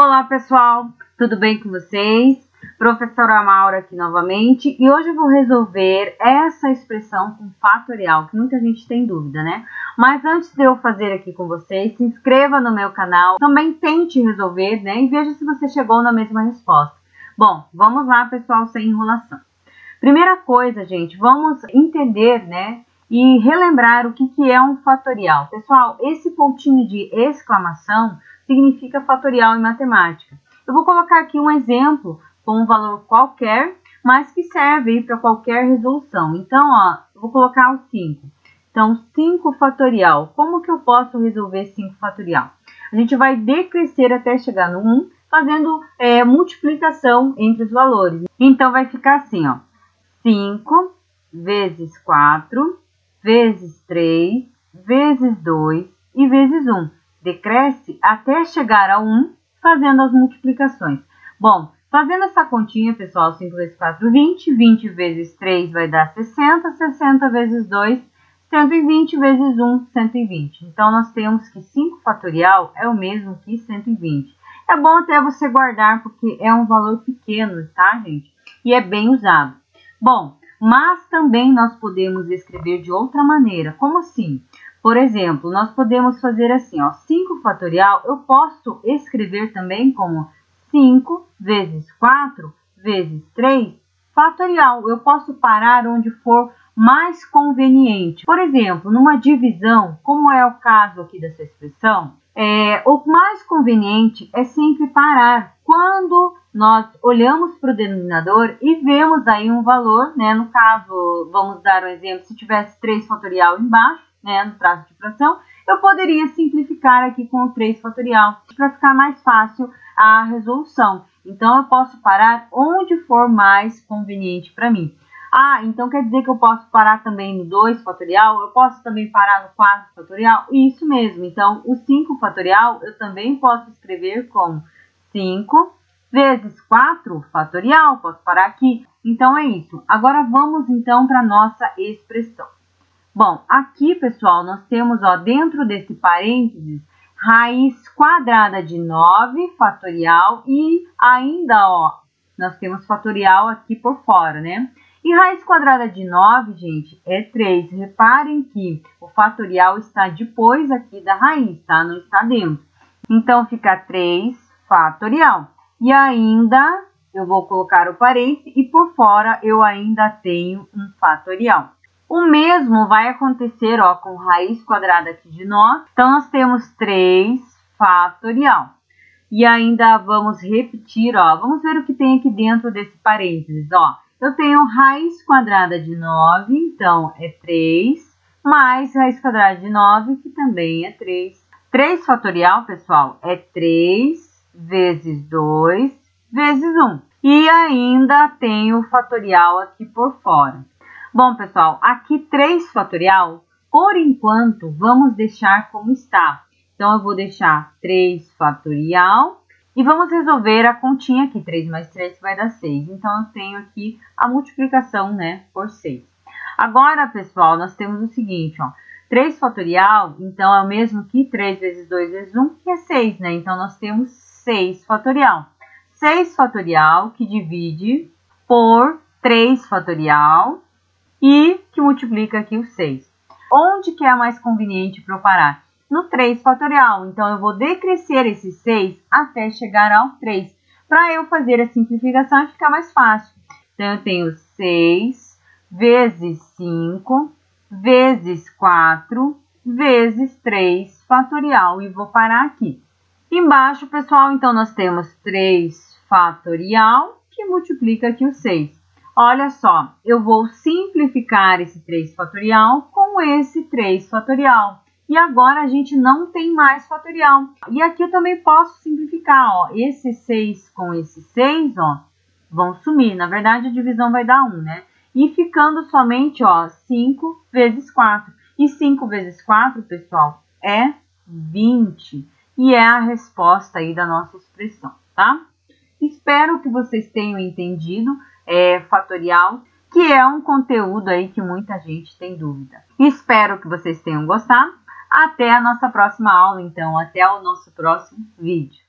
Olá pessoal, tudo bem com vocês? Professora Maura aqui novamente e hoje eu vou resolver essa expressão com fatorial, que muita gente tem dúvida, né? Mas antes de eu fazer aqui com vocês, se inscreva no meu canal, também tente resolver, né? E veja se você chegou na mesma resposta. Bom, vamos lá pessoal, sem enrolação. Primeira coisa, gente, vamos entender, né? E relembrar o que, que é um fatorial. Pessoal, esse pontinho de exclamação significa fatorial em matemática. Eu vou colocar aqui um exemplo com um valor qualquer, mas que serve para qualquer resolução. Então, ó, eu vou colocar o 5. Então, 5 fatorial. Como que eu posso resolver 5 fatorial? A gente vai decrescer até chegar no 1, fazendo é, multiplicação entre os valores. Então, vai ficar assim, ó. 5 vezes 4 vezes 3 vezes 2 e vezes 1 decresce até chegar a 1, fazendo as multiplicações. Bom, fazendo essa continha, pessoal, 5 vezes 4, 20, 20 vezes 3 vai dar 60, 60 vezes 2, 120 vezes 1, 120. Então, nós temos que 5 fatorial é o mesmo que 120. É bom até você guardar, porque é um valor pequeno, tá, gente? E é bem usado. Bom, mas também nós podemos escrever de outra maneira. Como assim? Por exemplo, nós podemos fazer assim, ó, 5 fatorial, eu posso escrever também como 5 vezes 4 vezes 3 fatorial. Eu posso parar onde for mais conveniente. Por exemplo, numa divisão, como é o caso aqui dessa expressão, é, o mais conveniente é sempre parar quando nós olhamos para o denominador e vemos aí um valor, né? No caso, vamos dar um exemplo, se tivesse 3 fatorial embaixo, né, no traço de fração, eu poderia simplificar aqui com o 3 fatorial para ficar mais fácil a resolução. Então, eu posso parar onde for mais conveniente para mim. Ah, então quer dizer que eu posso parar também no 2 fatorial? Eu posso também parar no 4 fatorial? Isso mesmo. Então, o 5 fatorial eu também posso escrever como 5 vezes 4 fatorial. Posso parar aqui. Então, é isso. Agora, vamos então para a nossa expressão. Bom, aqui, pessoal, nós temos, ó, dentro desse parênteses, raiz quadrada de 9 fatorial e ainda, ó, nós temos fatorial aqui por fora, né? E raiz quadrada de 9, gente, é 3. Reparem que o fatorial está depois aqui da raiz, tá? Não está dentro. Então, fica 3 fatorial. E ainda, eu vou colocar o parênteses e por fora eu ainda tenho um fatorial. O mesmo vai acontecer ó, com raiz quadrada aqui de 9. Então, nós temos 3 fatorial. E ainda vamos repetir, ó, vamos ver o que tem aqui dentro desse parênteses, ó. Eu tenho raiz quadrada de 9, então é 3, mais raiz quadrada de 9, que também é 3. 3 fatorial, pessoal, é 3 vezes 2 vezes 1. E ainda tenho o fatorial aqui por fora. Bom, pessoal, aqui 3 fatorial, por enquanto, vamos deixar como está. Então, eu vou deixar 3 fatorial e vamos resolver a continha aqui. 3 mais 3 vai dar 6. Então, eu tenho aqui a multiplicação, né, por 6. Agora, pessoal, nós temos o seguinte, ó. 3 fatorial, então, é o mesmo que 3 vezes 2 vezes 1, que é 6, né? Então, nós temos 6 fatorial. 6 fatorial que divide por 3 fatorial e que multiplica aqui o 6. Onde que é mais conveniente para eu parar? No 3 fatorial. Então, eu vou decrescer esse 6 até chegar ao 3, para eu fazer a simplificação e ficar mais fácil. Então, eu tenho 6 vezes 5 vezes 4 vezes 3 fatorial e vou parar aqui. Embaixo, pessoal, então, nós temos 3 fatorial que multiplica aqui o 6. Olha só, eu vou simplificar esse 3 fatorial com esse 3 fatorial. E agora a gente não tem mais fatorial. E aqui eu também posso simplificar, ó. Esse 6 com esse 6, ó, vão sumir. Na verdade, a divisão vai dar 1, né? E ficando somente, ó, 5 vezes 4. E 5 vezes 4, pessoal, é 20. E é a resposta aí da nossa expressão, tá? Espero que vocês tenham entendido é, fatorial, que é um conteúdo aí que muita gente tem dúvida. Espero que vocês tenham gostado. Até a nossa próxima aula, então, até o nosso próximo vídeo.